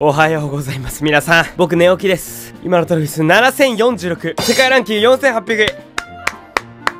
おはようございます。皆さん僕寝起きです。今のトロフィス7046世界ランキング4800位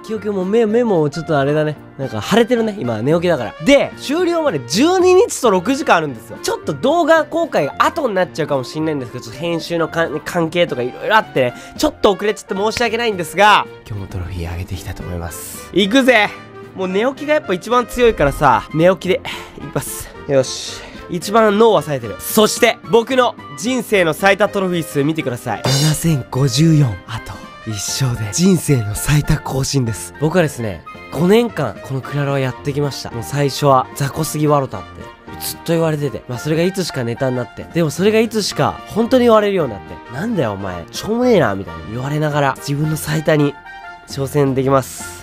記憶も目目もちょっとあれだね。なんか腫れてるね今寝起きだから。で終了まで12日と6時間あるんですよ。ちょっと動画公開が後になっちゃうかもしんないんですけどちょっと編集の関係とかいろいろあってね。ちょっと遅れちゃって申し訳ないんですが。今日もトロフィー上げていきたいと思います。行くぜ。もう寝起きがやっぱ一番強いからさ。寝起きでいきます。よし一番脳は冴えてる。そして僕の人生の最多トロフィー数見てください。7054あと一生で。人生の最多更新です。僕はですね5年間このクラロワやってきました。もう最初は雑魚すぎワロタってずっと言われてて、まあそれがいつしかネタになって、でもそれがいつしか本当に言われるようになって、なんだよお前、しょうもねえな、みたいに言われながら自分の最多に挑戦できます。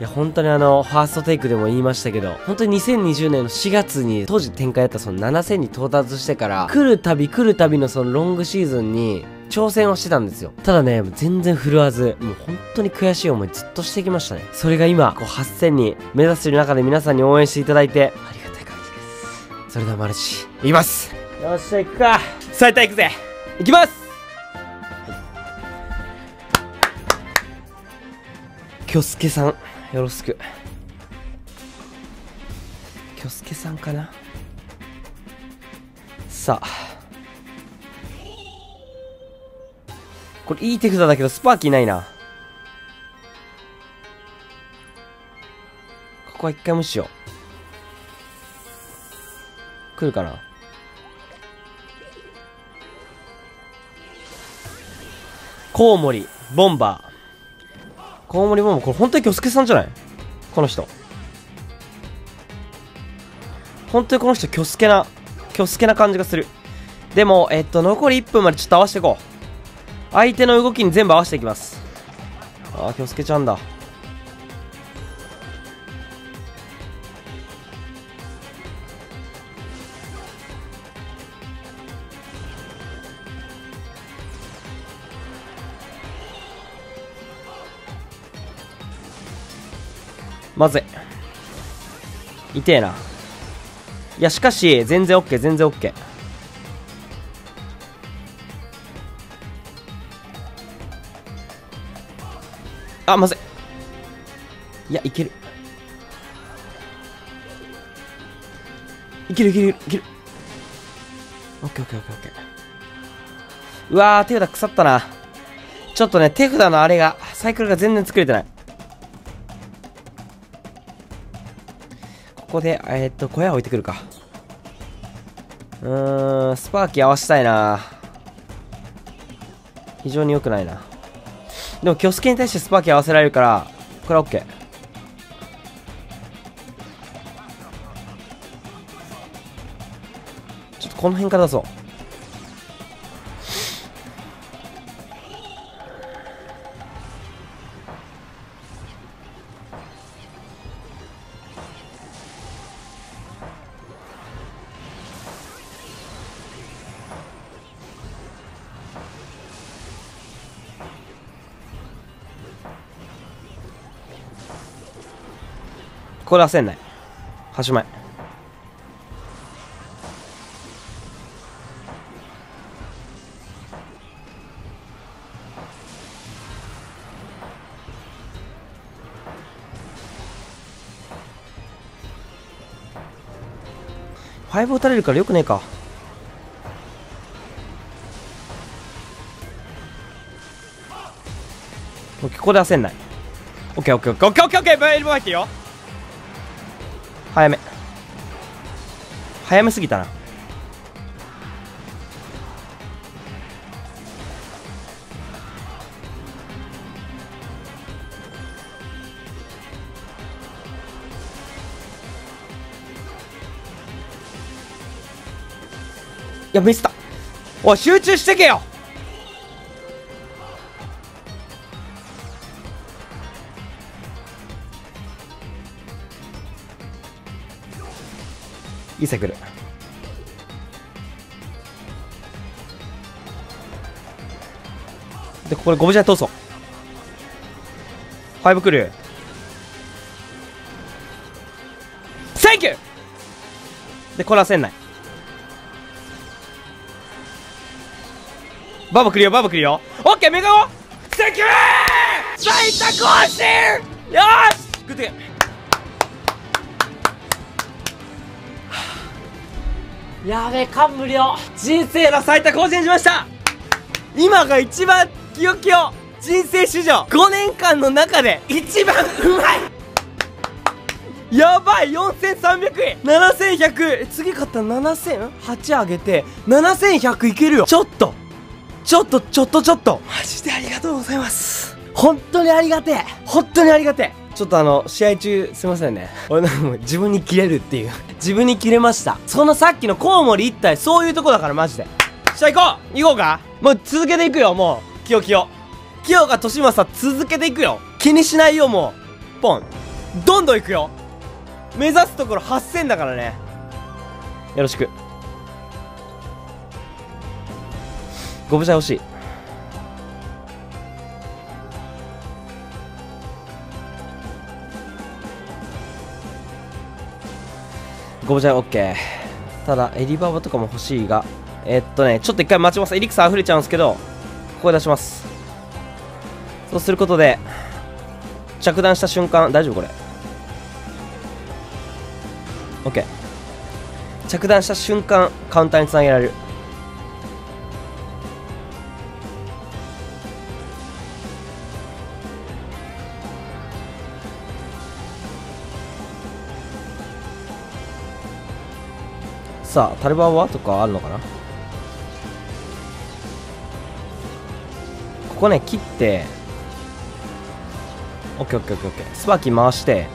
いや、本当にあの、ファーストテイクでも言いましたけど、本当に2020年の4月に、当時展開だったその7000に到達してから、来るたび来るたびのそのロングシーズンに、挑戦をしてたんですよ。ただね、全然振るわず、もう本当に悔しい思いずっとしてきましたね。それが今、こう8000に目指している中で皆さんに応援していただいて、ありがたい限りです。それではマルチ、いきますよっしゃ、行くか最多行くぜ行きます京介さん。よろしく。きょすけさんかな？さあ。これいい手札だけどスパーキーないな。ここは一回無視しよう。来るかな？コウモリボンバー。コウモリももこれ本当に京介さんじゃない？この人。本当にこの人、京介な、京介な感じがする。でも、えっと、残り1分までちょっと合わせていこう。相手の動きに全部合わせていきます。ああ、京介ちゃんだ。まずい。痛えな。いや、しかし、全然 OK、全然 OK。あ、まずい。いや、いける。いけるいけるいける。オッケーオッケーオッケー。うわー、手札腐ったな。ちょっとね、手札のあれが、サイクルが全然作れてない。ここで、えー、っと、小屋置いてくるか。うーん、スパーキー合わせたいな非常に良くないな。でも、キョスケに対してスパーキー合わせられるから、これは OK。ちょっとこの辺から出そう。これ焦んない端前。ファイブ打たれるからよくねえか。ここで焦んない。オッケーオッケーオッケー。オッケーオッケーオッケー。入ってよ。早め。早めすぎたな。いやミスった。おい集中してけよ。いいサイクル。でここでゴブジャイ通そうファイブ来るセンキュー！でこれはせんないババ来るよババ来るよ。オッケーメガゴセキュー！最多更新！よーし！やべえ感無量。人生の最多更新しました。今が一番キヨキヨ人生史上5年間の中で一番うまい。やばい4300円。7100次買ったら7008上げて7100いけるよ。ちょっと。ちょっとちょっとちょっと。マジでありがとうございます。本当にありがてえ。本当にありがてえちょっとあの、試合中すいませんね。俺なんかもう自分に切れるっていう。自分に切れました。そのさっきのコウモリ一体そういうとこだからマジで。じゃあ行こう行こうか？もう続けていくよ、もう。キヨキヨ。キヨが年正続けていくよ。気にしないよ、もう。ポン。どんどん行くよ。目指すところ8000だからね。よろしく。ご無沙汰欲しい。ご無沙汰 OK。ただ、エリババとかも欲しいが、えっとね、ちょっと一回待ちます。エリクサ溢れちゃうんですけど、ここで出します。そうすることで、着弾した瞬間、大丈夫これ。OK。着弾した瞬間、カウンターにつなげられる。さあタルバンはとかあるのかな？ここね切って。オッケーオッケーオッケオッケスパーキー回して。こ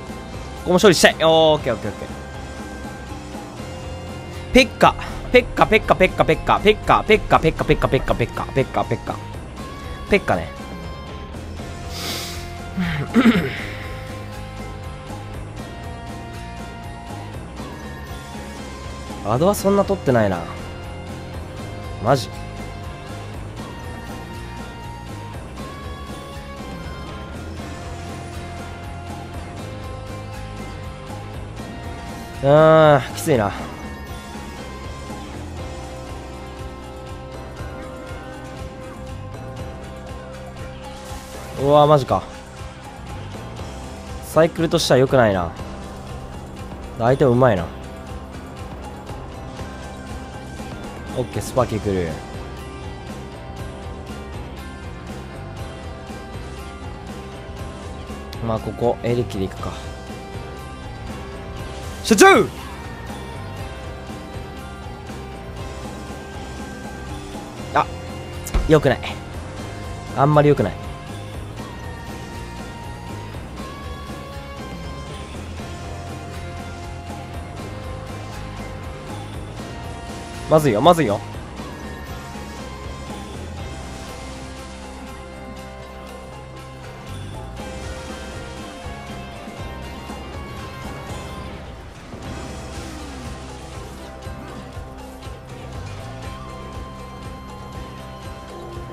こも勝利したい。オッケーオッケーオッケー。ペッカ。ペッカペッカペッカペッカ。ペッカペッカペッカペッカペッカペッカ。ペッカペッカ。ペッカね。アドはそんな取ってないな。マジ。うんきついな。うわマジか。サイクルとしては良くないな。相手もうまいな。オッケースパーキー来るまあここエレキでいくか。社長！あよくない。あんまりよくないまずいよまずいよ。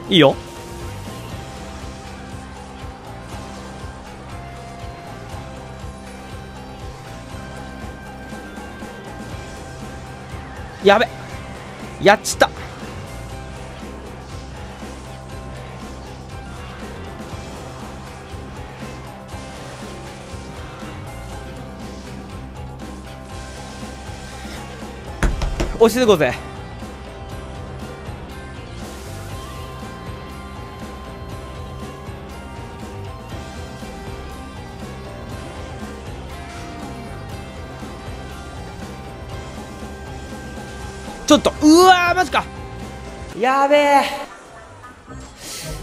いいよ。やべ。やっちった。押してこうぜ。ちょっとうわーマジか。やべえ。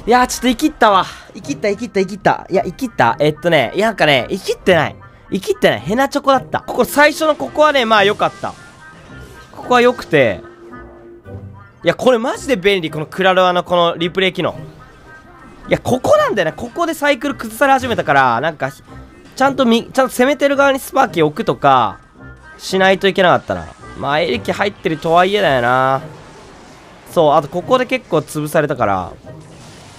いやちょっと生きったわ。生きった生きった生きった。いや生きった？えっとねいやなんかね生きってない。生きってない。ヘナチョコだった。ここ最初のここはねまあ良かった。ここは良くて。いやこれマジで便利。このクラロワのこのリプレイ機能。いやここなんだよねここでサイクル崩され始めたからなんかちゃんとみちゃんと攻めてる側にスパーキー置くとかしないといけなかったな。まあ、エレキ入ってるとはいえだよな。そう、あとここで結構潰されたから、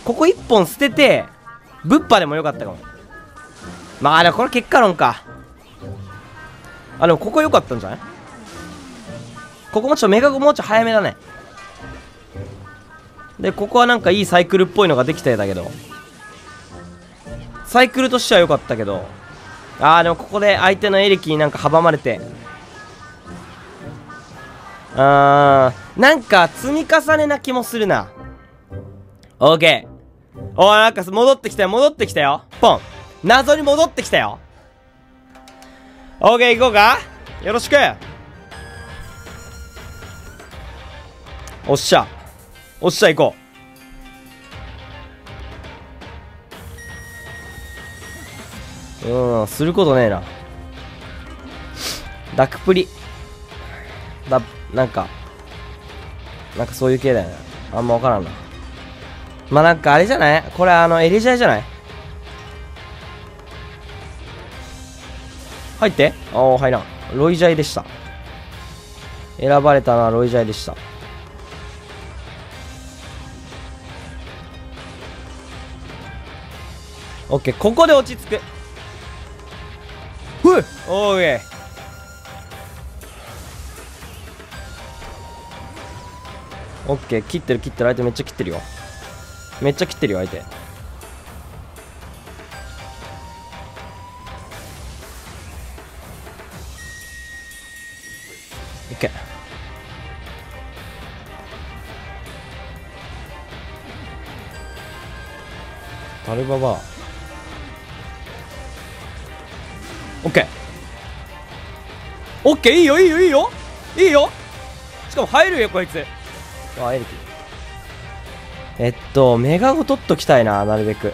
ここ1本捨てて、ブッパでもよかったかも。まあ、でもこれ結果論か。あ、でもここ良かったんじゃない？ここもちょっとメガゴもうちょ早めだね。でここはなんかいいサイクルっぽいのができたようだけどサイクルとしては良かったけどあーでもここで相手のエレキになんか阻まれてあーなんか積み重ねな気もするな。オーケーおーなんか戻ってきたよ戻ってきたよ。ポン。謎に戻ってきたよ。オーケー行こうか。よろしく。おっしゃ。おっしゃ行こう。うんすることねえな。ダックプリ。だなんかなんかそういう系だよね。あんま分からんな。まあなんかあれじゃない？これあのエリジャイじゃない？入って。ああ入らん。ロイジャイでした。選ばれたのはロイジャイでした。オッケーここで落ち着く。ふうおーいオッケー切ってる切ってる。相手めっちゃ切ってるよ。めっちゃ切ってるよ相手。オッケータルババオッケー。オッケーいいよいいよいいよ。いいよ。しかも入るよこいつ。あエレキ。えっとメガゴ取っときたいななるべく。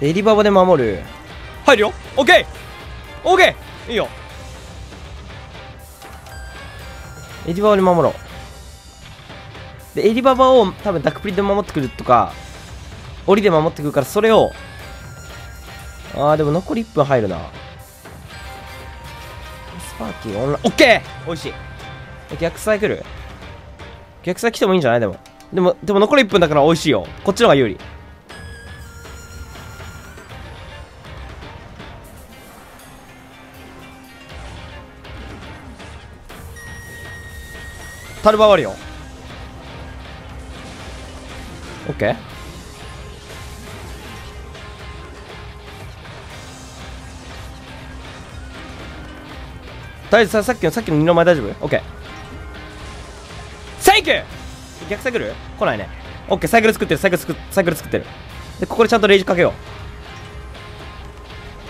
エリババで守る。入るよ。オッケーオッケーいいよ。エリババで守ろう。でエリババを多分ダックプリで守ってくるとか檻で守ってくるからそれを。あーでも残り1分入るな。スパーキーオンラインオッケー！美味しい。逆サイ来る逆サイ来てもいいんじゃない？でも。でもでも残り1分だから美味しいよ。こっちの方が有利。タルバ割るよオッケー。大丈夫？ささっきのさっきの二の前大丈夫？オッケーサイク逆サイクル？来ないね。オッケーサイクル作ってるサイクル作サイクル作ってる。でここでちゃんとレイジかけよ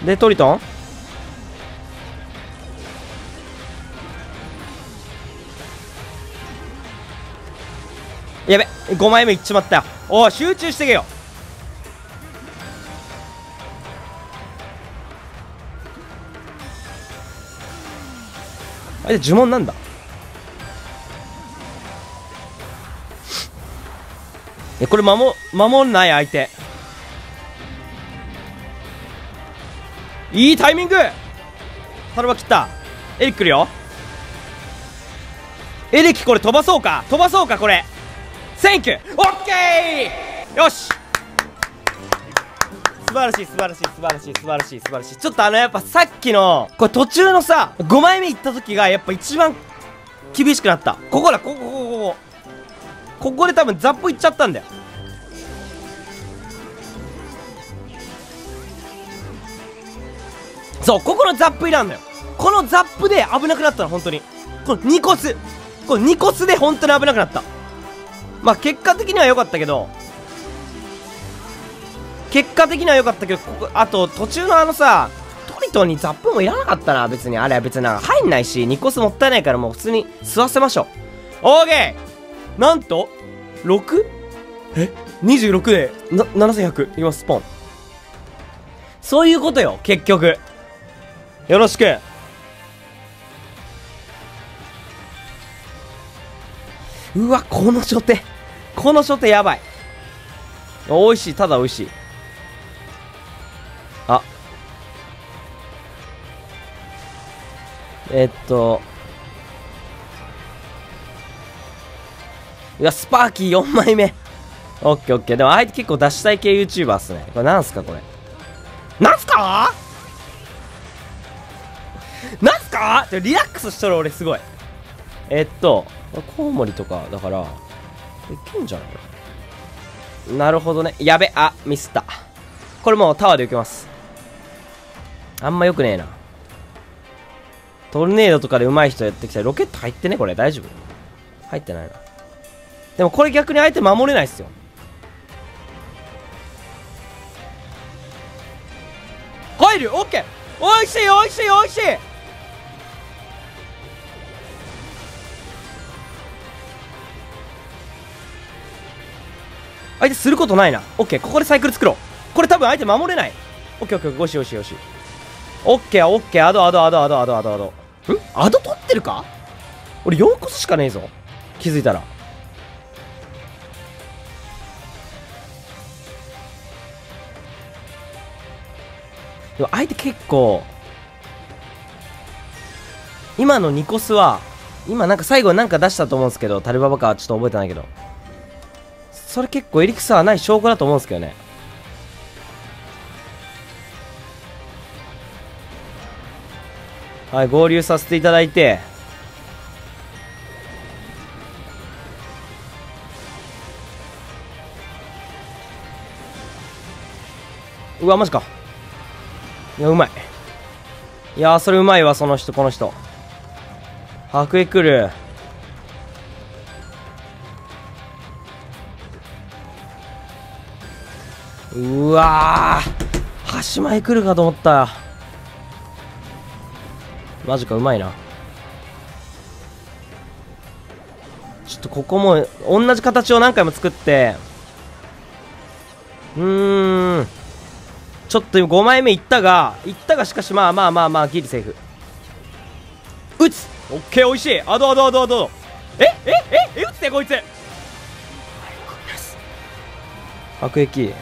う。でトリトン？やべ5枚目いっちまった。よおい集中してけよ。あれ呪文なんだ？えこれ守守んない相手。いいタイミング！タルバ切った。エレキ来るよ。エレキこれ飛ばそうか。飛ばそうかこれ。 Thank you！オッケー！よし！素晴らしい素晴らしい素晴らしい素晴らしい素晴らしい。ちょっとあのやっぱさっきのこれ途中のさ5枚目いった時がやっぱ一番厳しくなった。ここだここここここ。ここで多分ザップいっちゃったんだよ。そうここのザップいらんのよ。このザップで危なくなったの本当に。この2コス。この2コスで本当に危なくなった。まあ結果的には良かったけど結果的には良かったけどここあと途中のあのさトリトンにザップもいらなかったな別に。あれは別にな入んないし2コスもったいないからもう普通に吸わせましょう。オーケー！なんと 6? え？26でな7100いきますポン。そういうことよ結局。よろしく。うわこの初手。この初手やばい。美味しいただ美味しい。えっといやスパーキー4枚目。オッケーオッケー。でも相手結構出したい系 YouTuber っすね。これなんすかこれ？なんすか？なんすか？リラックスしとる俺すごい。えっとコウモリとかだからいけんじゃないなるほどね。やべあミスった。これもうタワーで受けます。あんまよくねえな。トルネードとかで上手い人やってきたらロケット入ってねこれ大丈夫。入ってないな。でもこれ逆に相手守れないっすよ。入るオッケー。おいしいおいしいおいしい。相手することないな。オッケーここでサイクル作ろう。これ多分相手守れない。オッケーオッケーよしよしよし。オッケーオッケーアドアドアドアドアドアドアド。ん？アド取ってるか？俺4コスしかねえぞ。気づいたら。でも相手結構今の2コスは今なんか最後なんか出したと思うんですけどタルババかちょっと覚えてないけど。それ結構エリクサーない証拠だと思うんですけどねはい合流させていただいて。うわマジか。いやうまい。いやそれうまいわその人この人。白衣来る。うわー端前来るかと思った。マジかうまいな。ちょっとここも同じ形を何回も作って。うーん。ちょっと今5枚目いったがいったがしかしまあまあまあまあギリセーフ。打つ。オッケーおいしい。あどあどあどあどええええ打つねこいつ。悪役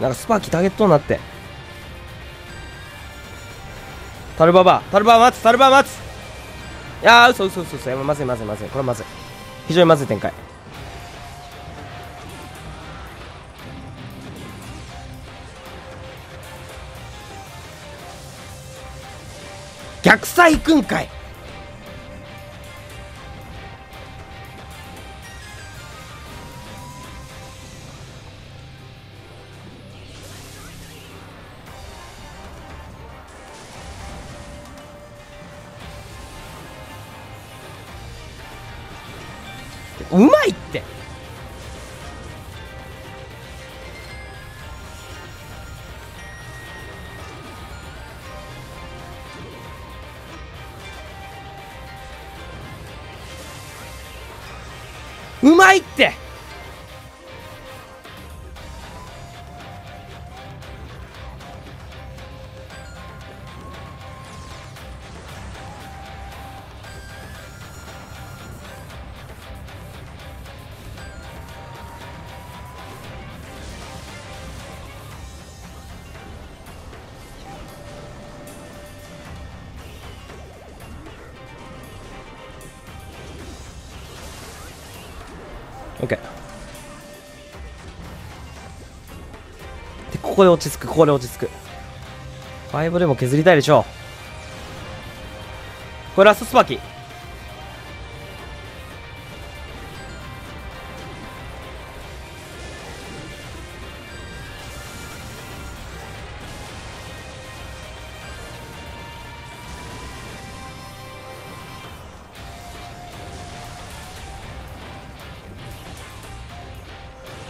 なんかスパーキーターゲットになって。タルババタルババ待つタルババ待つ。いやー嘘嘘嘘嘘まずいまずいまずい。これまずい。非常にまずい展開。逆サイ行くんかいうまいって。オッケーでここで落ち着くここで落ち着く。5でも削りたいでしょう。これラストスパーキー。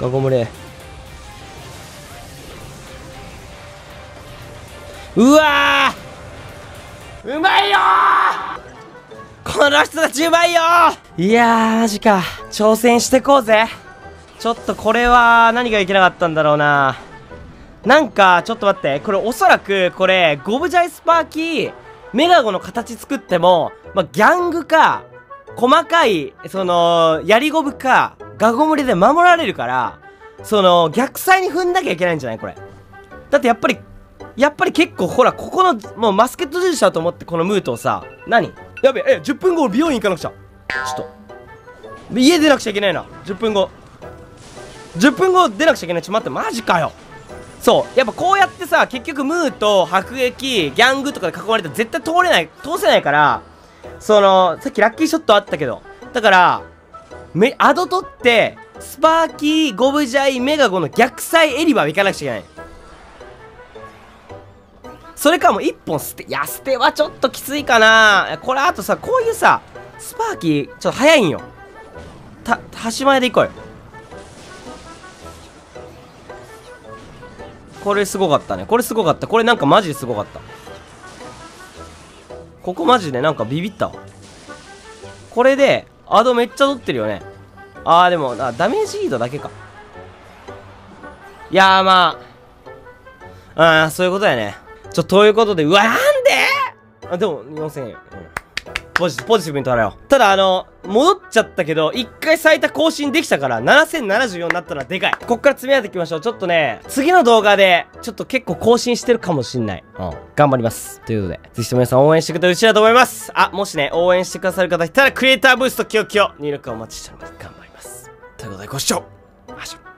ガゴムレうわうまいよこの人たちうまいよいやーマジか。挑戦してこうぜ。ちょっとこれは何がいけなかったんだろうな。なんかちょっと待って。これおそらくこれゴブジャイスパーキーメガゴの形作っても、まあ、ギャングか細かい、その、やりゴブか、ガゴムレで守られるから、その、逆サイに踏んなきゃいけないんじゃない？これ。だってやっぱり、やっぱり結構、ほら、ここの、もうマスケット印だと思ってこのムートをさ、何？やべえ、え、10分後美容院行かなくちゃ。ちょっと。家出なくちゃいけないな。10分後。10分後出なくちゃいけない。ちょ、待って、マジかよ。そうやっぱこうやってさ結局ムーと迫撃ギャングとかで囲まれたら絶対通れない通せないからそのさっきラッキーショットあったけどだからめアド取ってスパーキーゴブジャイメガゴの逆サイエリバー行かなくちゃいけない。それかもう一本捨ていや捨てはちょっときついかな。これあとさこういうさスパーキーちょっと早いんよ。た端前で行こうよ。これすごかったね。これすごかった。これなんかマジですごかった。ここマジでなんかビビったわ。これでアドめっちゃ取ってるよね。ああでもあダメージリードだけか。いやーまあうんそういうことやね。ちょということでうわなんで？あでも4000円、うん。ポジポジティブに捉えよう。ただあの、戻っちゃったけど、一回最多更新できたから、7074になったのはでかい。こっから積み上げていきましょう。ちょっとね、次の動画で、ちょっと結構更新してるかもしんない。うん。頑張ります。ということで、ぜひとも皆さん応援してくれたら嬉しいなと思います。あ、もしね、応援してくださる方いたら、クリエイターブーストキヨキヨ、入力お待ちしております。頑張ります。ということで、ご視聴ありがとう。